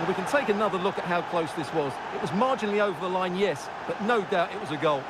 Well, we can take another look at how close this was. It was marginally over the line, yes, but no doubt it was a goal.